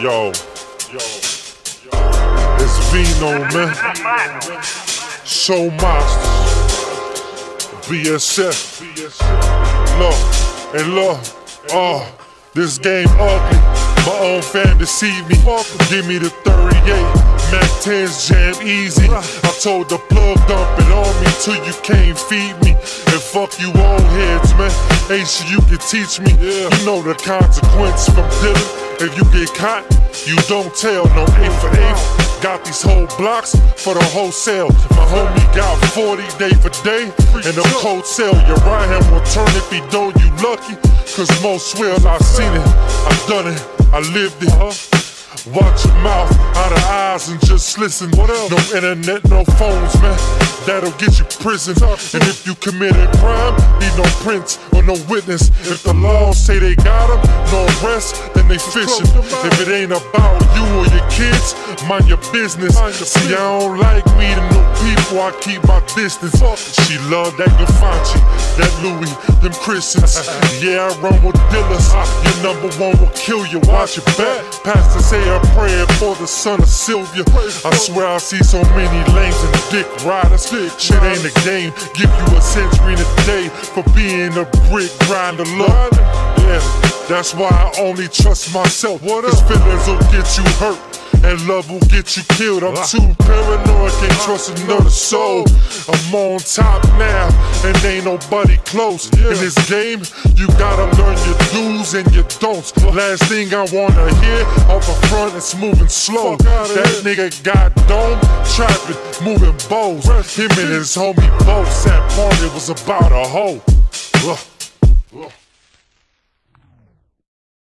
Yo, yo, it's Vino, man. Show Monsters, BSF. Look, and look, oh, this game ugly. My own fan deceived me. Give me the 38. Mac 10's jam easy. I told the plug dump it on me till you can't feed me. And fuck you old heads, man. Ain't shit you can teach me. You know the consequence from dealing. If you get caught, you don't tell. No eight for eight. Got these whole blocks for the wholesale. My homie got 40 day for day. And them cold sell. Your right hand will turn if he don't, you lucky. Cause most swear I seen it. I done it. I lived it. Watch your mouth, out of eyes, and just listen. What else? No internet, no phones, man. That'll get you prison. And if you commit a crime, need no prints or no witness. If the law say they got him, no arrest, then they fishing. If it ain't about you or your kids, mind your business. See, I don't like meeting no people, I keep my distance. She love that Gafanchi, that Louis, them Christians. Yeah, I run with dealers. Your number one will kill you. Watch your back. Pastor say a prayer for the son of Sylvia. I swear I see so many lanes and dick riders. Shit ain't a game. Give you a century in a day for being a brick grinder. Look, yeah, that's why I only trust myself. What Cause feelings will get you hurt and love will get you killed. I'm too paranoid, can't trust another soul. I'm on top now, and ain't nobody close. In this game, you gotta learn your do's and your don'ts. Last thing I wanna hear off the front is moving slow. That nigga got dome, trapping, moving bows. Him and his homie both sat party was about a hoe. Ugh. Ugh.